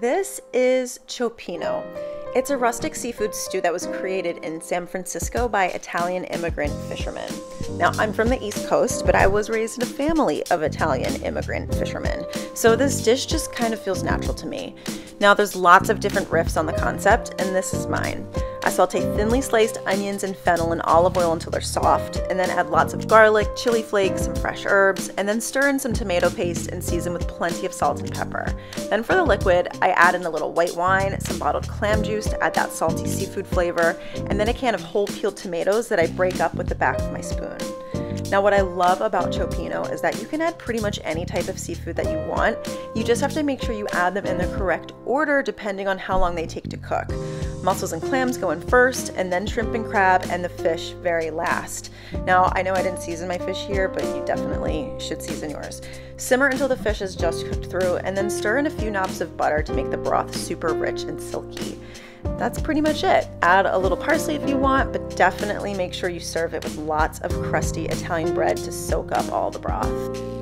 This is cioppino. It's a rustic seafood stew that was created in San Francisco by Italian immigrant fishermen. Now, I'm from the East Coast, but I was raised in a family of Italian immigrant fishermen, so this dish just kind of feels natural to me. Now, there's lots of different riffs on the concept, and this is mine. I saute thinly sliced onions and fennel in olive oil until they're soft, and then add lots of garlic, chili flakes, some fresh herbs, and then stir in some tomato paste and season with plenty of salt and pepper. Then for the liquid, I add in a little white wine, some bottled clam juice to add that salty seafood flavor, and then a can of whole peeled tomatoes that I break up with the back of my spoon. Now, what I love about cioppino is that you can add pretty much any type of seafood that you want. You just have to make sure you add them in the correct order depending on how long they take to cook. Mussels and clams go in first, and then shrimp and crab, and the fish very last. Now, I know I didn't season my fish here, but you definitely should season yours. Simmer until the fish is just cooked through, and then stir in a few knobs of butter to make the broth super rich and silky that's pretty much it. Add a little parsley if you want, but definitely make sure you serve it with lots of crusty Italian bread to soak up all the broth.